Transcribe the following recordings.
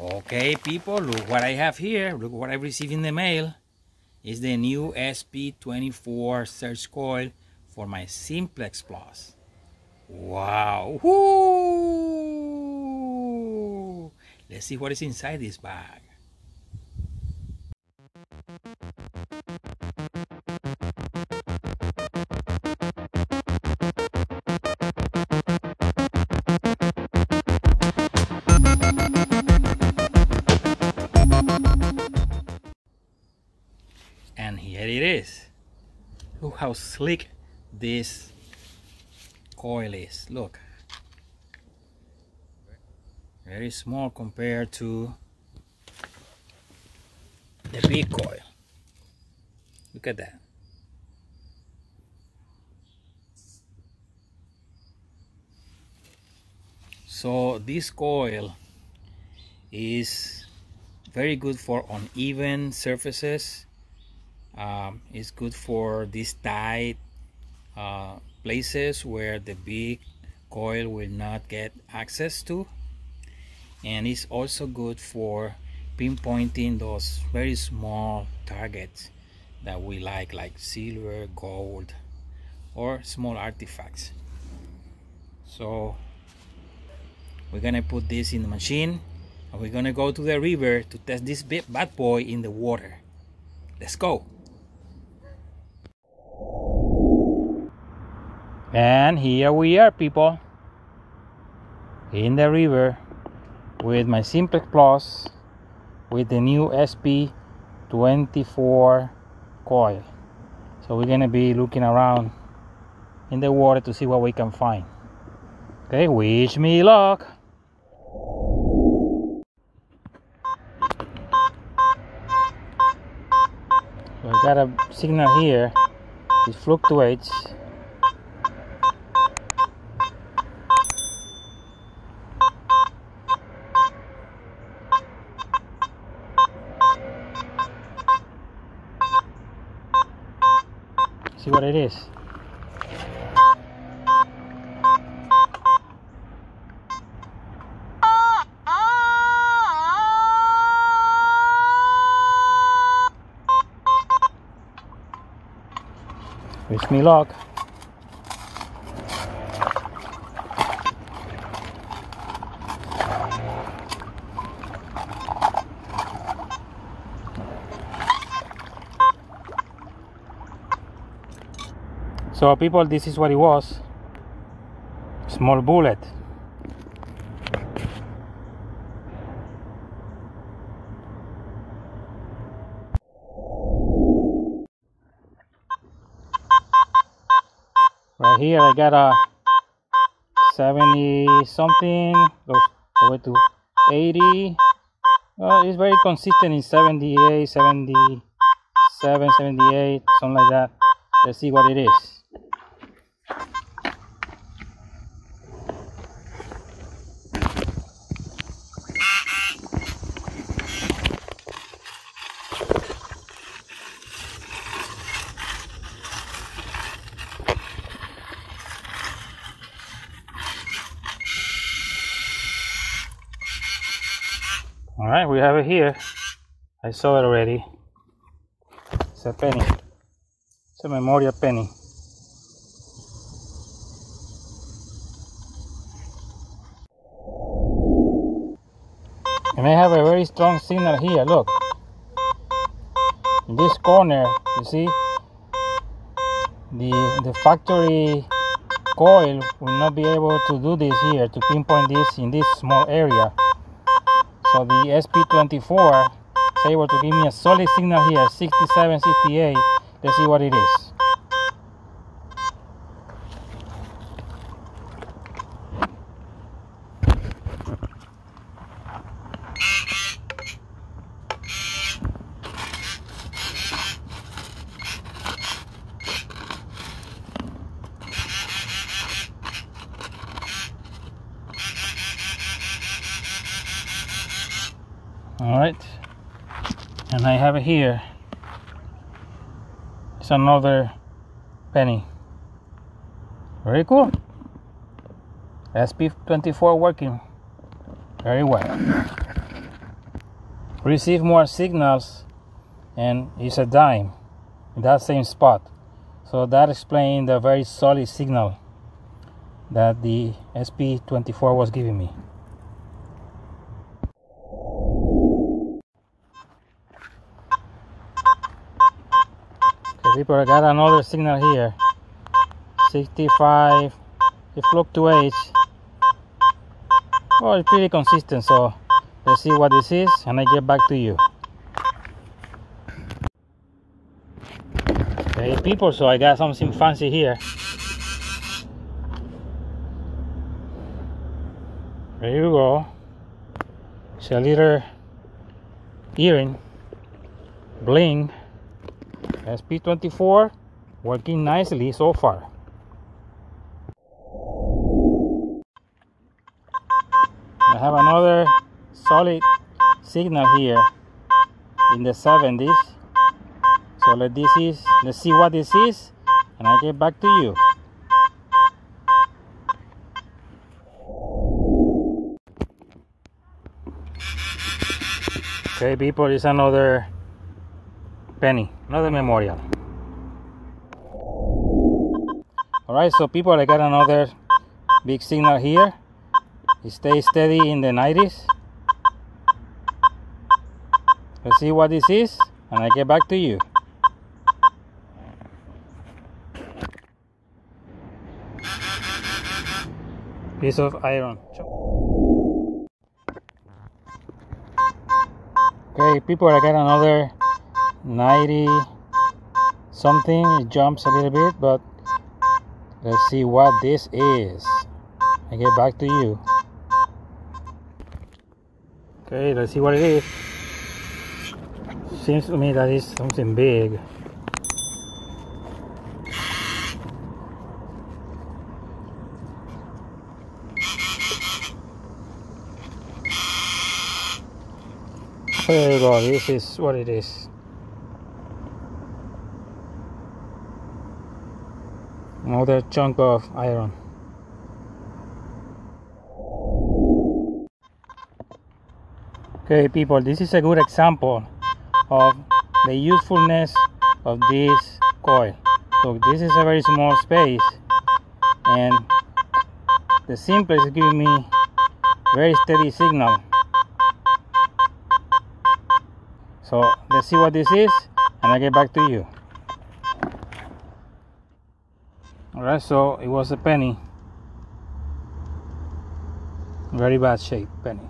Okay, people, look what I have here. Look what I received in the mail. It's the new SP24 search Coil for my Simplex Plus. Wow. Woo! Let's see what is inside this bag. How slick this coil is. Look. Very small compared to the big coil. Look at that. So this coil is very good for uneven surfaces um, it's good for these tight uh, places where the big coil will not get access to. And it's also good for pinpointing those very small targets that we like like silver gold or small artifacts. So we're gonna put this in the machine and we're gonna go to the river to test this bad boy in the water. Let's go And here we are, people, in the river with my Simplex Plus with the new SP24 coil. So we're gonna be looking around in the water to see what we can find. Okay, wish me luck. So I got a signal here. It fluctuates see what it is Wish me luck. So people, this is what it was. Small bullet. Right here I got a 70 something, goes the way to 80. Well, it's very consistent in 78, 77, 78, something like that. Let's see what it is. All right, we have it here. I saw it already. It's a penny. It's a memorial penny. And I have a very strong signal here. Look. In this corner, you see, the the factory coil will not be able to do this here to pinpoint this in this small area. So the SP24 is able to give me a solid signal here, 67, 68. Let's see what it is. All right. And I have it here. It's another penny. Very cool. SP24 working. Very well. Receive more signals and it's a dime in that same spot. So that explains the very solid signal that the SP24 was giving me people I got another signal here. 65 it fluctuates well it's pretty consistent so let's see what this is and I get back to you. Okay people so I got something fancy here. There you go. It's a little earring. Bling SP24 working nicely so far. I have another solid signal here in the 70s so let this is let's see what this is and I get back to you. Okay people it's another penny another memorial all right so people I got another big signal here. It stays steady in the 90s let's see what this is and I get back to you. Piece of iron. Okay people I got another 90 something it jumps a little bit but let's see what this is. I get back to you. Okay let's see what it is. Seems to me that is something big. There you this is what it is another chunk of iron. Okay people this is a good example of the usefulness of this coil. So this is a very small space and the simplex is giving me very steady signal. So let's see what this is and I get back to you alright so it was a penny. Very bad shape penny.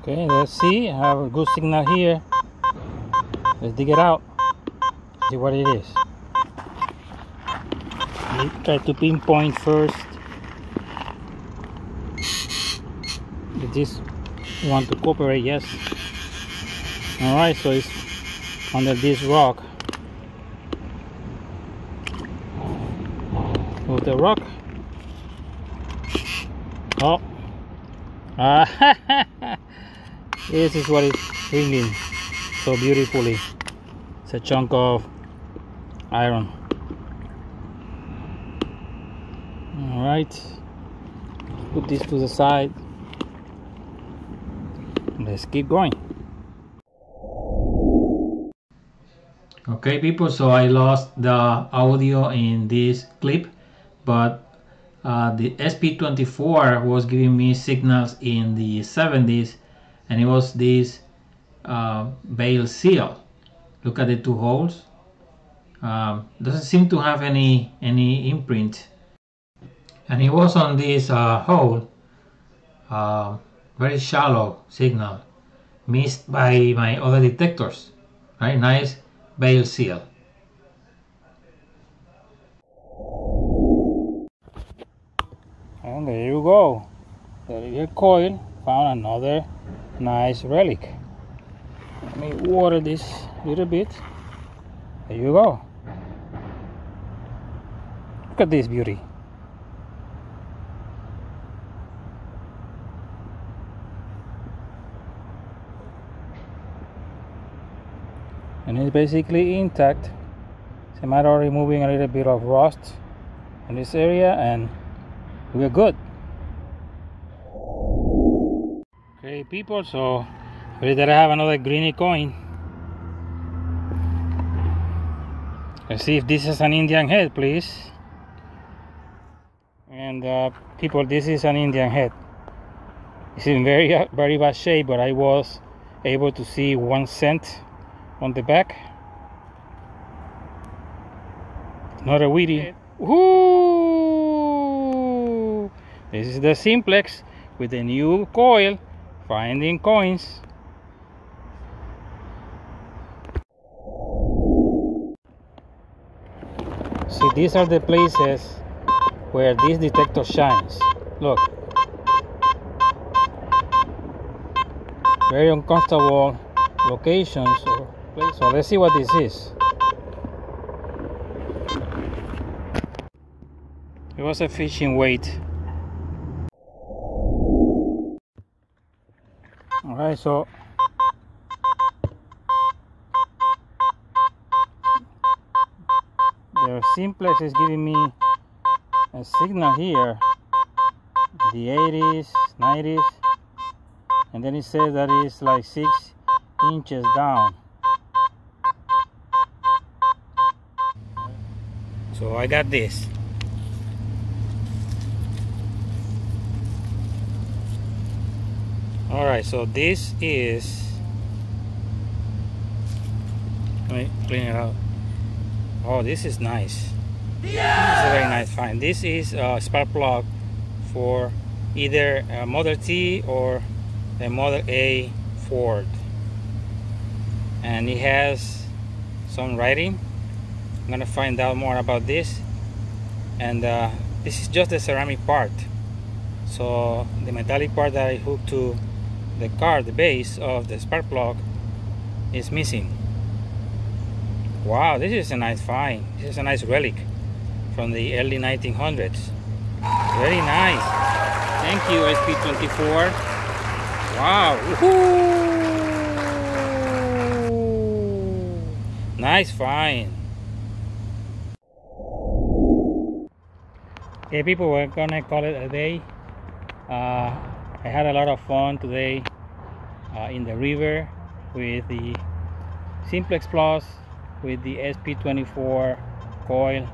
Okay let's see. I have a good signal here. Let's dig it out. See what it is try to pinpoint first. This want to cooperate? Yes. All right so it's under this rock. With the rock. Oh. Ah this is what it's ringing so beautifully. It's a chunk of iron right. Put this to the side. Let's keep going. Okay people so i lost the audio in this clip but uh, the sp24 was giving me signals in the 70s and it was this uh, bale seal. Look at the two holes. Um, doesn't seem to have any any imprint and it was on this uh, hole uh, very shallow signal missed by my other detectors right? Nice bale seal. And there you go. The coil found another nice relic. Let me water this a little bit. There you go. Look at this beauty and it's basically intact. It's a matter of removing a little bit of rust in this area and we're good. Okay people so we did have another greeny coin. Let's see if this is an indian head please. And uh, people this is an indian head. It's in very very bad shape but i was able to see one cent on the back. Not a wheatie. This is the simplex with the new coil finding coins. See these are the places where this detector shines. Look. Very uncomfortable locations so let's see what this is. It was a fishing weight. All right so the simplex is giving me a signal here. The 80s 90s and then it says that it's like six inches down so I got this. All right so this is let me clean it out. Oh this is nice. Yeah! a very nice. Find this is a spark plug for either a Model T or a Model A Ford. And it has some writing I'm gonna find out more about this. And uh, this is just the ceramic part. So the metallic part that I hooked to the car the base of the spark plug is missing. Wow this is a nice find. This is a nice relic from the early 1900s very nice. Thank you SP24 wow nice find okay people we're gonna call it a day. Uh, I had a lot of fun today uh, in the river with the Simplex Plus with the SP24 coil.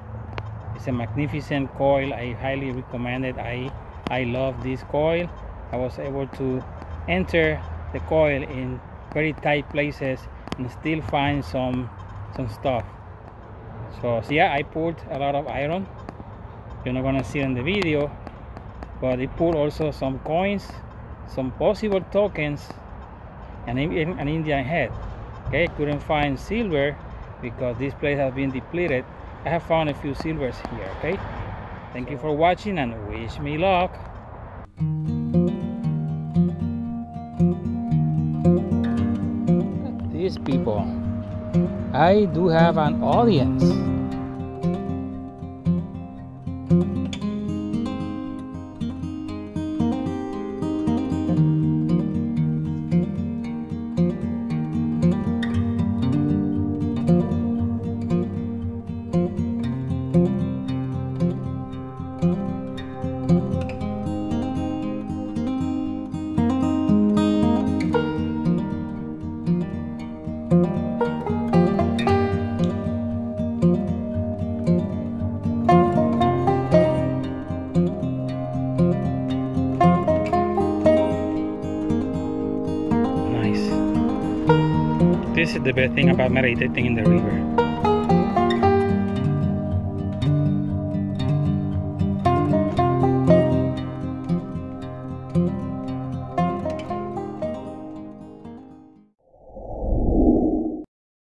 It's a magnificent coil. I highly recommend it. I I love this coil. I was able to enter the coil in very tight places and still find some some stuff. So, so yeah I pulled a lot of iron you're not gonna see it in the video but it pulled also some coins some possible tokens and an Indian head. Okay couldn't find silver because this place has been depleted. I have found a few silvers here okay? Thank you for watching and wish me luck. These people I do have an audience this is the best thing about meditating in the river